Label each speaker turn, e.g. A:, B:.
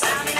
A: Yes.